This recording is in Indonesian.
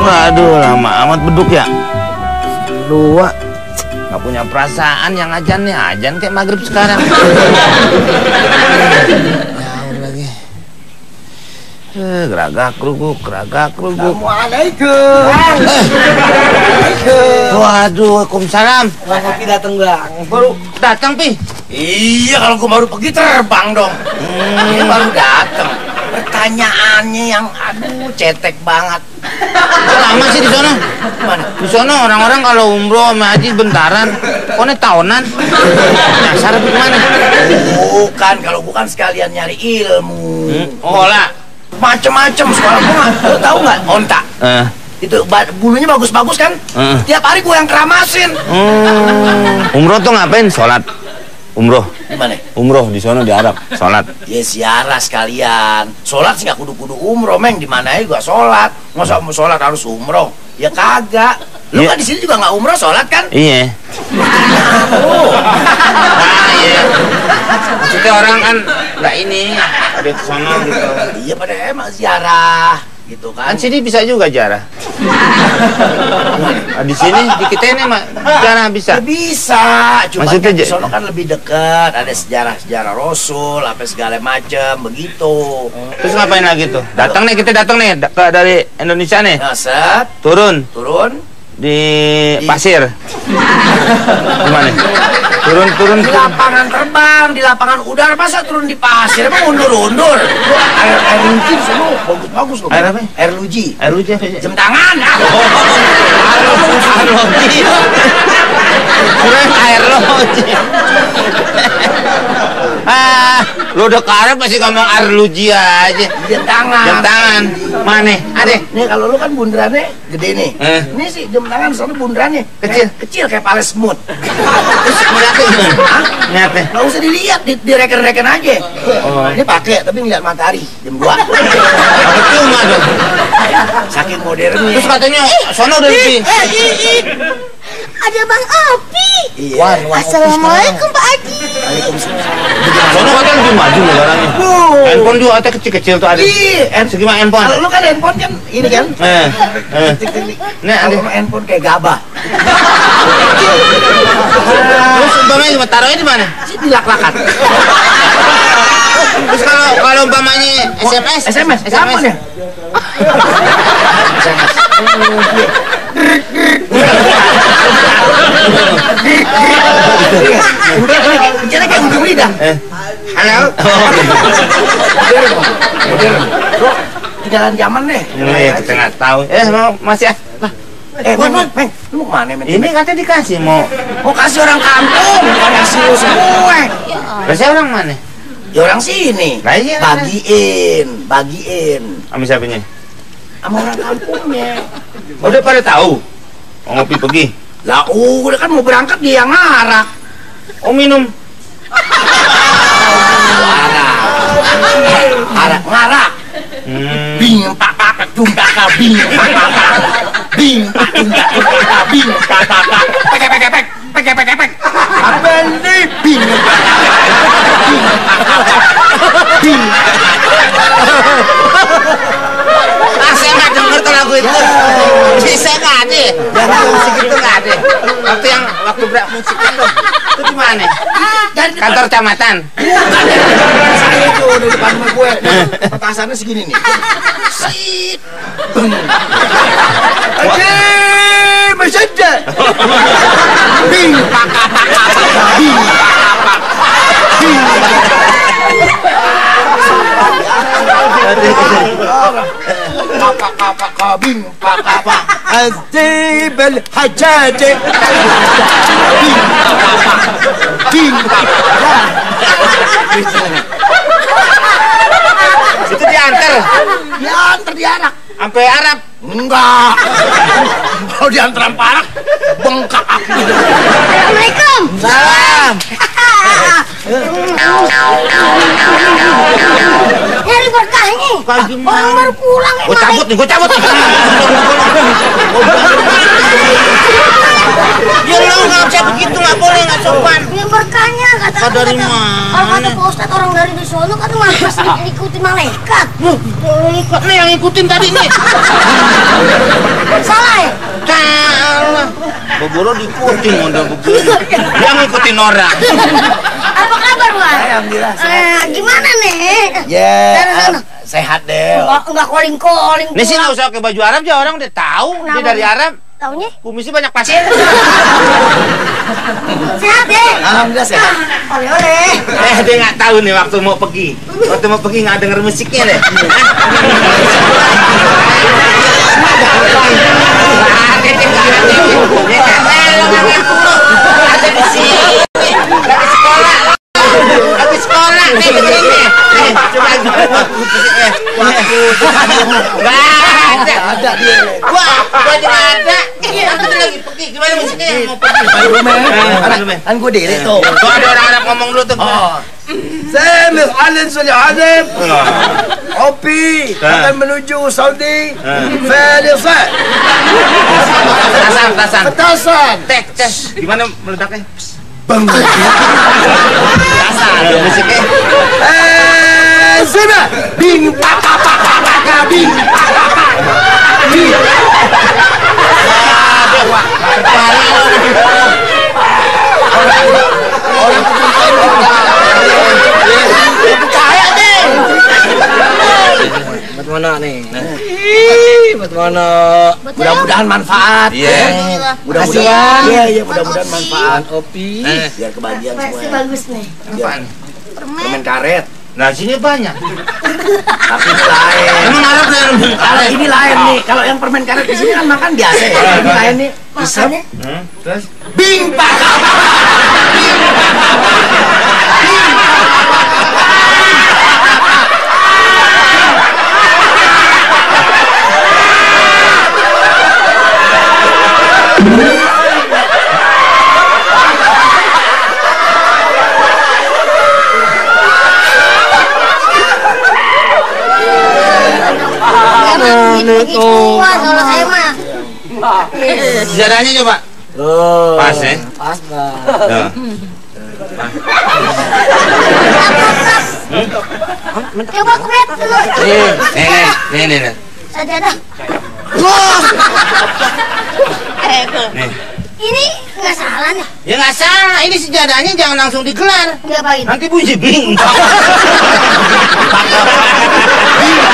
Waduh, lama amat beduk ya. Dua. Gak punya perasaan yang ajan nih, ajan kayak maghrib sekarang. Jauh lagi. Eh, geragak keruguk, geragak keruguk. Assalamualaikum. Waduh, Waalaikumsalam. Bang Kopi datang bang. Baru datang, Pi. Iya kalau gua baru pergi terbang dong. Ini baru datang. Pertanyaannya yang aduh cetek banget. Lama sih di sana? Mana? Di sana orang-orang kalau umroh sama haji bentaran, kok ini tahunan? Nyasar gimana? Bukan kalau bukan sekalian nyari ilmu. Hmm? Oh lah. Macem-macem sekolah gua. Lu tahu nggak? Onta. Eh, Itu bulunya bagus-bagus kan? Heeh. Tiap hari gua yang keramasin. hmm. Umroh tuh ngapain? Sholat. Umroh. Gimana? Umroh di sana di Arab. Sholat. Ya siara sekalian. Sholat sih nggak kudu-kudu umroh, meng. Di mana aja gua sholat. Masa mau sholat harus umroh? Ya kagak. Lu Iya. kan di sini juga nggak umroh sholat kan? Iya. Ah, iya. Maksudnya orang kan nggak ini ada ke sana gitu. Iya pada emang ziarah gitu kan. Kan sini bisa juga jarah. Nah, di sini di kita ini mah jarah bisa. Ya bisa, cuma Maksudnya kan di sono kan lebih dekat, ada sejarah-sejarah Rasul, apa segala macam begitu. Terus ngapain lagi tuh? Datang nih kita datang nih dari Indonesia nih. Nah, set, Turun turun di pasir. Gimana? Turun turun. di lapangan terbang, di lapangan udara, masa turun di pasir? Emang undur-undur? Air, air luji semua bagus-bagus loh. Air apa? Air luji. Air hujan. Jam tangan. Air. Keren air loji. Ah, lu udah karep masih ngomong air luji aja. Jam tangan. Jam tangan. Mana? Ada. Nih kalau lu kan bundarannya gede nih. Eh. Ini sih jam tangan soalnya bundarannya Kecil. Kayak- kecil kayak pales semut. Terus ngeliatnya gimana? Ngeliatnya. Nggak usah dilihat, di, direken-reken aja. Oh. Ini pakai tapi ngeliat matahari jam 2. Apa cuma dong? Saking modernnya. Terus katanya, sono udah lebih. Ada Bang Opi. Iya. Wan, wan. Assalamualaikum Pak Haji. Waalaikumsalam. Sono katanya lebih maju negaranya. Oh. Handphone juga ada kecil-kecil tuh ada. Iya, Segimana handphone? Kalau lu kan handphone kan ini kan. Eh, eh. Nih, ada. Kalau handphone kayak gabah. Terus umpamanya gimana? taruhnya di mana? Sih dilak-lakan. Terus kalau kalau umpamanya SMS, SMS, SMS ya? Jadi kayak ujung lidah. Eh. Halo. Modern, Bang. Modern. Bro, ketinggalan zaman deh. Ini ya kita nggak tahu. Eh, mau masih ah. Lah, Eh, Meng, Meng, Meng, lu mau ke mana, Meng? ini katanya dikasih mau. mau kasih orang kampung, bukan kasih lu semua. Lah saya orang mana? Ya orang sini. Lah iya. Bagiin, bagiin. Sama siapanya? Sama orang kampungnya. Udah pada tahu. Mau ngopi pergi. Lah udah kan mau berangkat dia ngarak. Oh minum. Bing. Bing bing pak pak pak. Pek pek pek pek pek pek pek. Apa ini bing pak. Bing pak pak pak. Bing. Ah, saya nggak denger tuh lagu itu. Jadi saya nggak ada. Yang musik itu nggak ada. Waktu yang waktu berak musik itu, itu di mana? Dari depan Kantor kecamatan. Saya itu di depan rumah gue. Petasannya segini nih. Sit. Beng. Oke, masih ada. Bing pak pak pak pak. Bing pak pak pak. Bing. Pak pak pak pak bing pak pak pak. Azib al hajaj. Bing pak pak pak. Bing pak pak. Itu diantar Diantar diarak. sampai Arab. Enggak. Kalau diantar sampai bengkak aku. Assalamualaikum. Salam. Nyari berkahnya. Orang baru pulang Gue cabut nih, gue cabut. Ya lo nggak bisa begitu, nggak boleh, nggak sopan. Ini berkahnya kata Kau dari kata- mana? Kalau kata Pak Ustadz orang dari di sono kata malas diikuti malaikat. Kok nih yang ngikutin tadi nih? Salah ya? Salah. Boboro diikutin, udah begini. Yang ngikutin orang. Apa kabar, Wan? Alhamdulillah, Eh, gimana nih? Ya, Dari sana. ah, sehat deh. Enggak enggak calling-calling. Ini sih nggak usah pakai baju Arab ya orang udah tahu dia dari Arab. Taunya Kumisnya banyak pasir. sehat deh. Alhamdulillah sehat. Oleh-oleh. Eh dia nggak tahu nih waktu mau pergi. Waktu mau pergi nggak denger musiknya deh. Lagi sekolah. Lagi sekolah nih dengerin nih. Nih coba musiknya. Nggak ada. Ada dia. Wah, gua juga ada. Aku tuh lagi pergi. Gimana musiknya? Mau pergi. Kan- gue diri tuh. Tuh ada orang Arab ngomong dulu tuh. Oh. Samir Alin Suli Adem Opi akan menuju Saudi Falisat Tasan, tasan. Petasan Tek, tes. Gimana meledaknya? Bang Tasan. Ada musiknya. Eh Zima Bing paka paka paka Bing paka paka Bing Aduh, Pak. Kepala lu. Percaya deh. Bagaimana nih? Bagaimana? Mudah-mudahan manfaat Iya. Alhamdulillah. Mudah-mudahan Iya iya mudah-mudahan manfaat Opi Eh. Biar kebagian Pasti semuanya bagus nih. Apaan? Permen. Permen karet Nah, sini banyak. Tapi ini lain Emang Arab yang Kalau ini lain nih, kalau yang permen karet di sini kan makan biasa ya. Ini lain nih. Makannya Terus? Bing paka enak gitu. Wah, kalau saya mah. Sejarahnya coba. Oh, Pas, ya? Pas, Bang. Tuh. Coba kuret dulu. Nih, nih, nih, nih, nih. Sajadah. Nih. Ini nggak salah nih. Ya nggak salah, ini sejadahnya jangan langsung digelar. Nggak baik. Nanti bunyi bing.